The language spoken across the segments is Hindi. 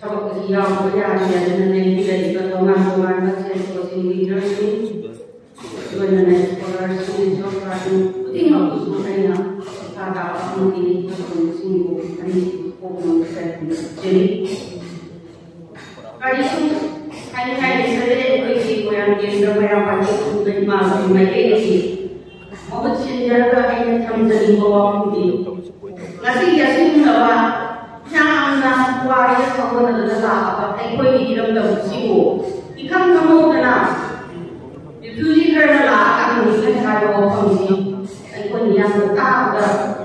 thabak si yaw baya ni adana ini consigli presi come servizi. Cari su, cari cari sapere questi come ambiente come la parte tutta di mano, ma vedi, ma poi si andrà la che facciamo da di nggak a tutti. La sigla suonava, chiamava guai a favore della lava e poi mi dirò da un sicuro. I canta molto là, il più di creare là, a me mi pensavo a così, e quindi hanno tanto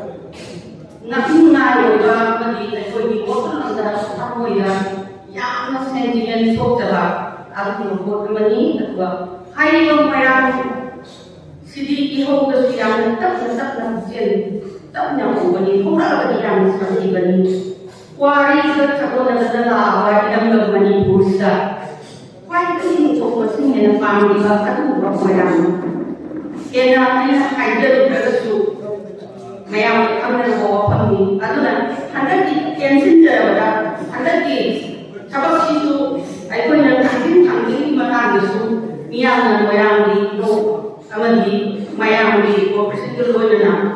na finale o da bandita e foi de outra cidade que está apoiando e a uma sentinha de toda lá a do que o manita tua aí eu vai a se de que roupa se a um tão se sabe na cozinha tão na rua de toda a bandita a minha família bandita Quarry sa tapon na. Kaya kasi nito po ng family 没有，他们我朋友，反正呢，他自己坚信着我的，他自己，他不吸收，哎，可能他经常经历嘛，他吸收，你要能我让你弄，他们你，我让你，我不是就说着呢，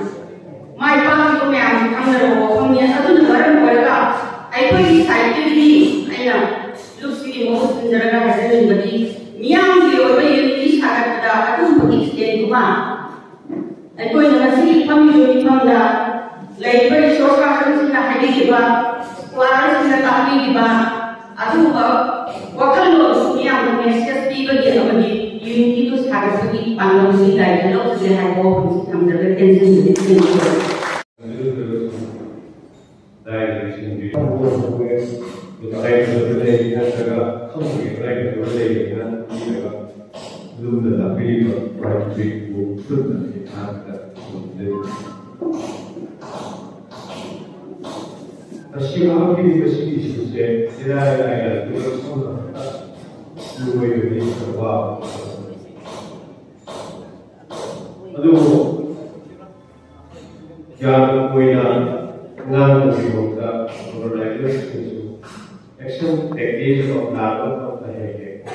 买房就买，他们我朋友，他都责任我了，哎，可以才对的，哎呀，就是给我们这个孩子们的，你让你我们有理想的，他都不给钱的嘛，哎，可以。kami anda laibari shoka sina hadisi ba wara sina tahmidi ba adu ba wakal lo snia mo mesya stiba ge amani yuni tu sarasati action techniques of Darwin of the Heritage.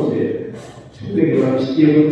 spiego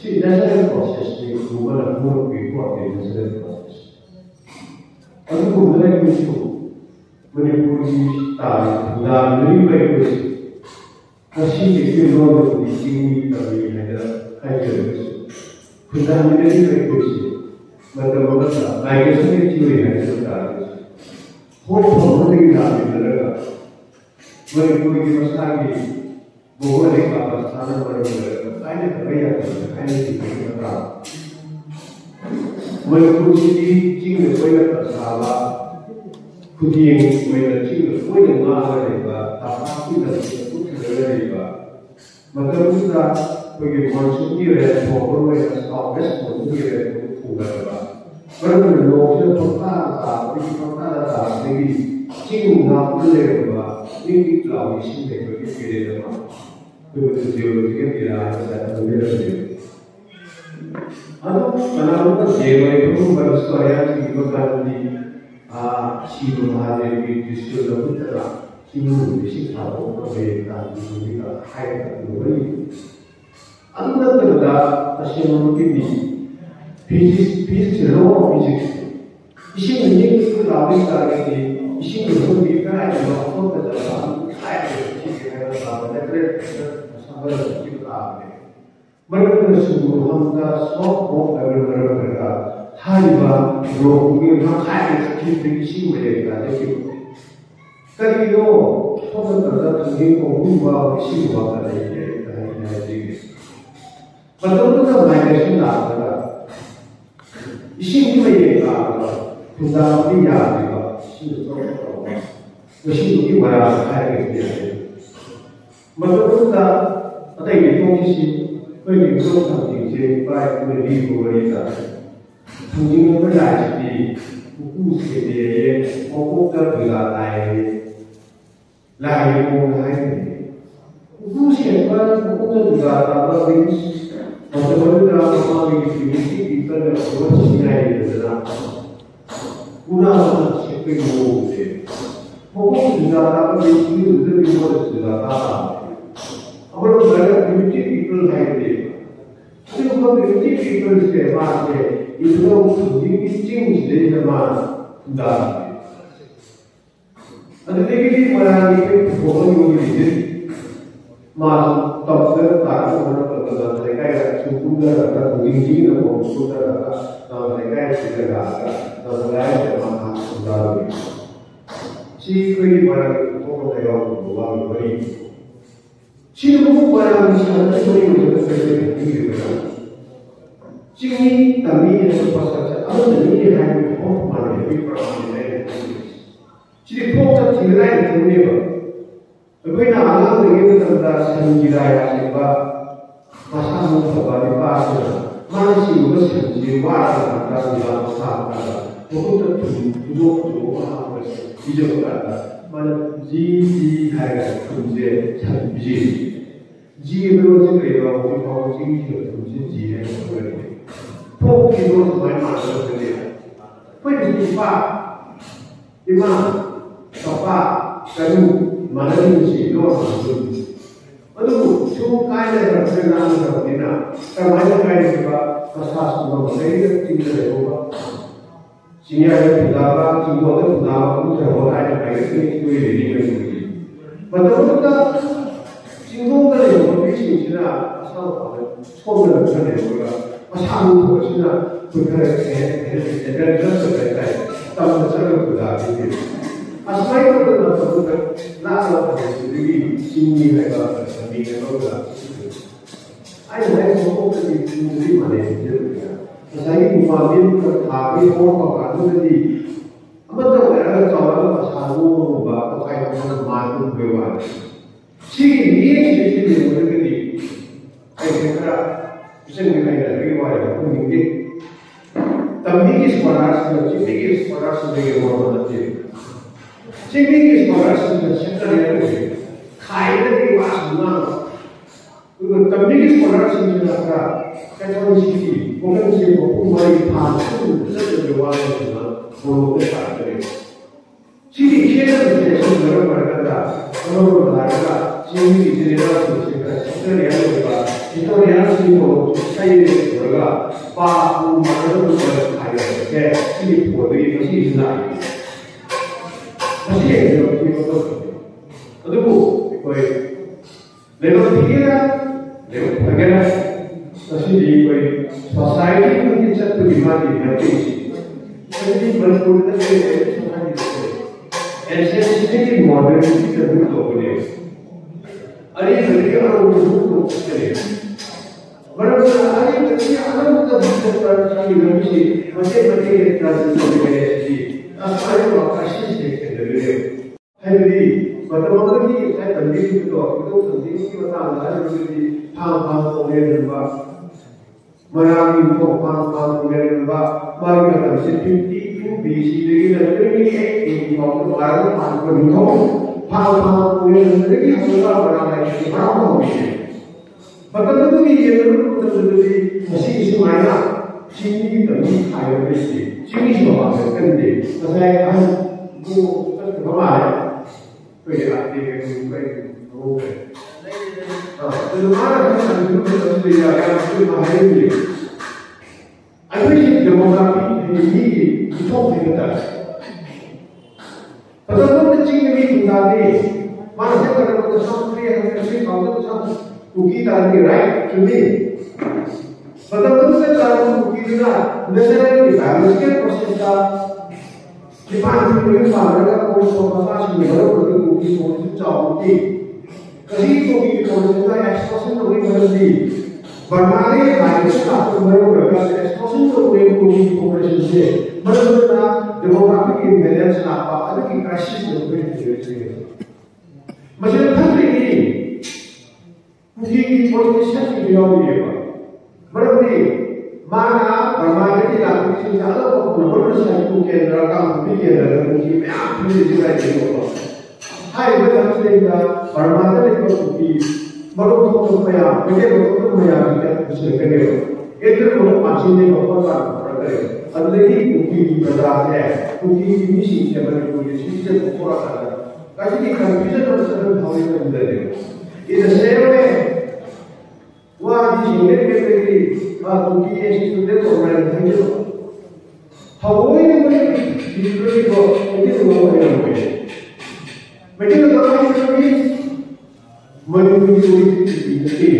Sì, nascere il processo di Cuba, la cura qui, qua, che nascere il processo. Allora, come lei questo, me ne puoi visitare, da arriva e questo. Così che più non lo distingui per me, da, hai questo. Quindi, da arriva e questo. menjadi baik bersih. मतलब बता माइग्रेशन में क्यों है सरकार हो बहुत ही लाभ मिल रहा वही पूरी व्यवस्था की बहुत एक अवस्था में बड़े बड़े आने भैया आने की बता वही कुछ की चीज में कोई ना साला खुद ही कोई ना चीज कोई ना ना रहेगा आप की ना कुछ रहेगा मतलब उसका कोई मानसून की रहे तो वो कोई स्टॉप बेस्ट हो की रहे तो पूरा 그러면 여기서 돌파가 여기 돌파가 여기 친구가 끌려가 여기 나오기 쉽네 여기 길에다가 그것도 지어지게 일하자 노래를 아도 하나로부터 제외의 부분으로서야 이것까지 아 시도 하나님이 그리스도로 붙더라 힘을 의식하고 그에 대한 우리가 하여간 노력이 안 된다든가 다시 한번 느낌이 빛, 빛으로 이제 신이 그 나비다에게 신이 미편하게도 쏟아져서 아이들이 지켜가는데 그래서 상관을 지고 나오네. 멀리 수고 혼자서 목을 걸어버려 하이와 로우기와 가이에서 깊이 신고해야 되고 그리고 소설가가 등에 공부와 신고와 관련이 되어 있습니다. 어떤 것도 많이 되신다. ရှိမှုရဲ့ကာတော့သူသာပြရတယ်ကရှိတော့တော့မရှိဘူးဝါရဆိုင်ပြည်တယ်မတော်တာအတိတ်ရဲ့ပုံရှိတွေ့ရင်ဘုရားတင်ချေပိုက်ဝေဒီကိုရေးတာသူကြီးမလာပြီးခုစေတယ်ရဲ့ဘုကုတ်ကပြလာတိုင်းလာရုံလိုက်ခုစေပါဘုကုတ်ကပြလာတော့ And the Holy Ramaswami is meeting people and approach behind the Puna shipping move there. बहुत सुझाता था बेचनी उसे भी बहुत सुझाता था अब लोग बड़े लिमिटेड पीपल हैं थे सिर्फ़ लोग लिमिटेड पीपल के पास थे इस लोग लिमिटिंग दे जमान दार अंदर के लिए मनाने के बहुत लोग लीजिए मालूम तब से ताकत होना पड़ता था क्या 면서 아무래도 내가 뷰티 피플 해야 돼. 지금 그 뷰티 피플 때 말에 이런 분위기 찡지되지만 된다. 근데 이게 뭐야 이게 보는 요리지. 마 떡들 다른 거는 어떤 내가 중국에다 好上我找到一半是关是有个成绩外在的但是你啥它放了我这的主主播主播放大了你就不敢了我们积极开展中间产品积极为我准备了我就高度精密的图纸体验我几多是买过什的分解问一句话第一句话说话我的我そう変えないからそれがあるんだろうけな。だから前に帰れば、まあ、さすがの正義的な情報が。Sehingga betapa jiwa itu menawarkan jawab ada baik ini itu ini menjadi. Betul kita singgung kali ini tapi singkirnya asal ada semua bukan yang kita asal bukan kita bukan yang yang yang kita sudah tahu. Tapi sekarang kita ini. Aspecto de la salud, nada para describir sin mi regalo, mi regalo. Hay un exo que se incluye en el sentido. Saya mufadil terhabi orang orang itu jadi, apa tuh mereka kawan pasangan rumah atau kayak orang madu bewar. Si ini sih sih dia boleh jadi. Kayak kira, bisa nggak kayak lagi wah ya, aku mungkin. Tapi ini sekolah sudah, ini sekolah sudah yang mau nanti. Seemingly for us in the central area, Kaida was now. We were completely for us in the Accra, Catholic City, Woman City, Umari Park, such as the one of the Borough Factory. City Chair of the Nation, the Ramadan, Honorable Larga, Seemingly the University of the Central area, Victoria City, Sayyid Burga, Ba, Umar, Kaida, City for the University of the ni kaya lagi wah ya pun ini tapi ni sekolah sih si ni sekolah sih dia orang mana sih si ni sekolah sih sekolah yang ni kaya lagi wah semua tapi ni sekolah sih dia 해성시기 공연시 공부의 반은 뜻을 요구하는 보호를 받들이 시기 피해를 대신 여러 말 最後は貸ししてきてるよ。할들이 맞다마다니 할 전쟁부터 그동 전쟁기마다 나름들이 파파 오해는 바 마야민 파파 오해는 바 마이가 당시 빈티 빈비시들이는 그리 애인 먹고 다른 방법이고 파파 오해는 그리 하고가 말하는 게 바로 오해 맞다마다니 예를 들어 그들이 무슨 이슈 많이 나 金玉的还有一些金的话是更的，但是呢，它不它怎么来？对啊，这个你会不会？啊，这是妈的，他想什么东西呀？他对吗？还有你，还会一个毛病，你你你痛这个的。可是我们今年挺大的，马上可能我们上个月还是搞得上，估计他的 right to me。मतलब दूसरे चारों को कीजिएगा नेचुरली डिफाइन के प्रोसेस का डिफाइन करने के सामने का कोर्स पाँच मिनट और प्रति कुकी सोच चाहोगे कहीं तो भी कोर्स का एक्सप्रेशन तो नहीं। बदल दी बढ़ाने लाइफ का तो मेरे को लगा एक्सप्रेशन तो भी ऑपरेशन से मतलब तो ना डेमोग्राफिक इम्बैलेंस ना आप अलग ही क्राइसिस में बैठे हुए की पोजीशन की बिलोंग नहीं ni mana ada kau so kata sih baru betul kuki kau tu jauh kuki. Kasi kuki kau tu dah expression tu ni berarti. Bermain lain satu baru berarti expression tu ni kuki kau presisi. Benar-benar demographic imbalance apa ada ki crisis yang berlaku. Macam mana ini? Mungkin di politician di bawah dia. Berarti mana bermain di dalam sisi ada apa pun saya tu kendra kamu は自身で決定的あご機嫌してでとおられるだけど、他応援のように、自分でこう、できるものをやるわけ。だけど、たまにそれに、まるでにおいて、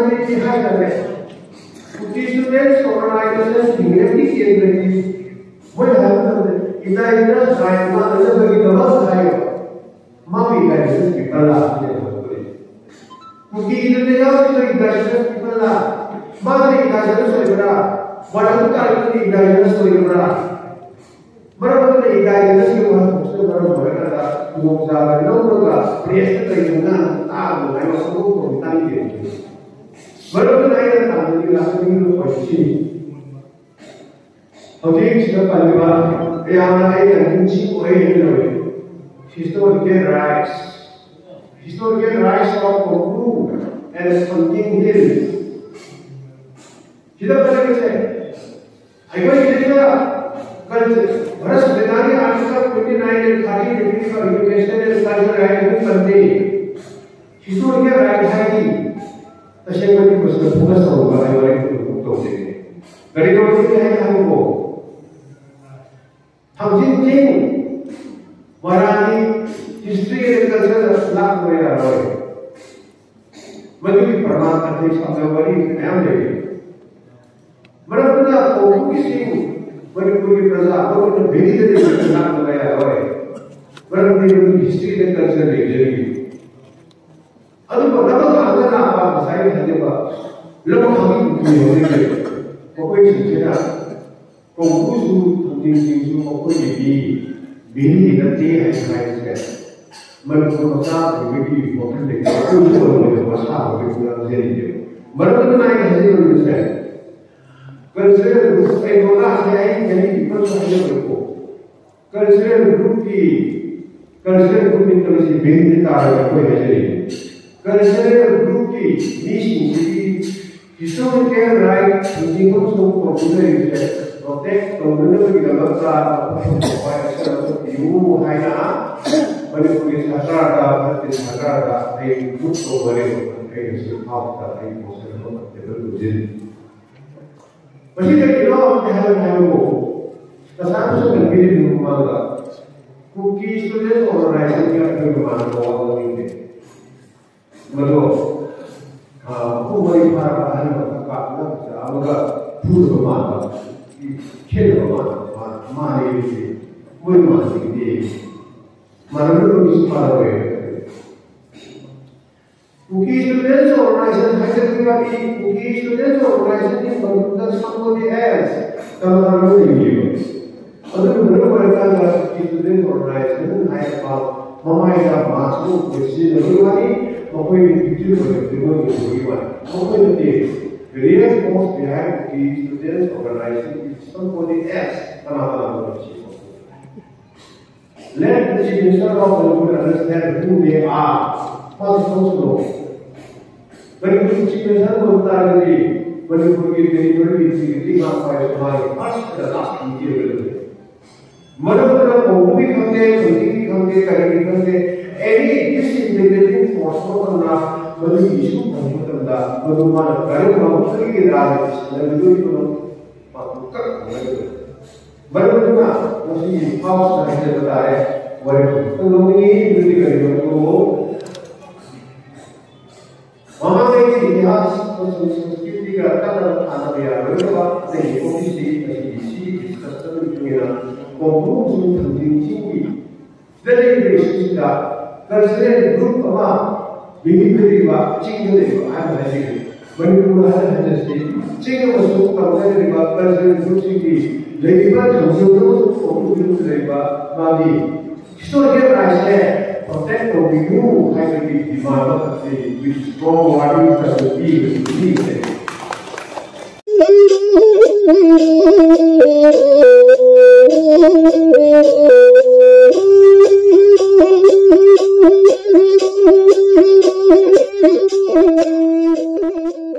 nanti nanti dihai dan Porque students organizations directly केंद्र वो हेल्प इतना इतना साइंस में अलग अलग गलत है मां भी गाइडेंस की कला है क्योंकि इतने जाओ तो गाइडेंस की कला मां ने गाइडेंस हो गया बड़ा का की गाइडेंस हो गया बराबर ने गाइडेंस की बात मुझसे बड़ा बड़ा था वो ज्यादा लोगों का प्रयास कर रही ना आप मैं उसको को बता नहीं दे Baru naik tentang ini langsung ini posisi. Oke, sudah panjang. Yang naik dan kunci kue ini. Historical rights. Historical rights of Kongu and something hill. Kita pernah kece. Ayo kita juga कल भारत संविधान के article 29 and 30 degree for education and culture right book करते हिस्टोरिकल राइट है कि तशेवटी प्रश्न फोकस होगा हमारे तो से गरीबों के लिए है हमको हम जिन जिन मराठी हिस्ट्री एंड कल्चर लाभ में रह रहे मधु की प्रमाण करते शब्दवरी नाम ले मरपना को किसी मणिपुरी प्रजा को तो भेदी दे लाभ में रह रहे मरपनी हिस्ट्री एंड कल्चर ले 把财给你吧，那么他们没有那个，我会请进来，我不输他们进修，我会比明年的爹还开始的。मर्द को मसाज होने की मौका देगा ऊपर होने को मसाज होने को आप दे दीजिए मर्द को ना एक हज़ार रुपये से कल्चरल रूप बोला है आई यानी पीपल साइड को कल्चरल रूप की कल्चरल रूप की कल्चर बेंड का कोई हज़ार नहीं Consider Grupi, mission, historical right, continuous to population, protect from the living of the you Haina, but if we Sagrada, but is Sagrada, a good over it, a half that I was able to do. But you know, they have a go. The Samsung and Billy Manga, cookies to this organizing your human all the way. 그리고 후보의 파라가 하는 것 같고 아무가 부르도 많아 캐리가 많아 많이 이렇게 뭘 많은데 많은 걸 무슨 파라고 해요 Cookie Students Organization 하이데 మరియు ఉపవైపు ఆయన కాకుండా ఆమెగా పూర్వ మాట ఈ క్షేత్ర మాట మా అనేది ఉపవైపు మాసింది మనందరూ నిష్పాదమే क्योंकि स्टूडेंट्स ऑर्गेनाइजेशन हाइड्रोग्राफी क्योंकि स्टूडेंट्स ऑर्गेनाइजेशन की फंक्शन संबंधी है तमाम लोग इंग्लिश अगर मेरे को ऐसा लगा कि स्टूडेंट ऑर्गेनाइजेशन हाइड्रोग्राफी ममाई का मास्टर क्वेश्चन लगेगा not going to do what you're doing is everyone. Not going to do. The real force behind the students organizing is somebody else, another number Let the children of the world understand who they are. First also. When you children will die, when you forgive the infinity, not by the first and last in the world. मनुष्य को भी खंगे, खुदी भी खंगे, करेगी खंगे, Any disintegrating force enough bagi isu pemerintah bagaimana kalau mau sendiri rakyat dan itu itu melakukan bagaimana mesti house dan sekretaris wajib ekonomi itu kerja itu Mama ini dihas konsumsi dikatakan dalam anak dia berapa tinggi posisi posisi sistem itu ya kompromi tinggi tinggi dari Indonesia Presiden grup apa? Bibi beri apa? Cinggu deh, apa haji kan? Bani pura ada haji sih. Cinggu masuk kalau kan deh apa? Presiden grup sih di. Lagi apa? Jauh jauh fokus grup deh apa? Mami. Historical Russia protect from the new hybrid demand of the with strong values that will be with the Oh, Thank you.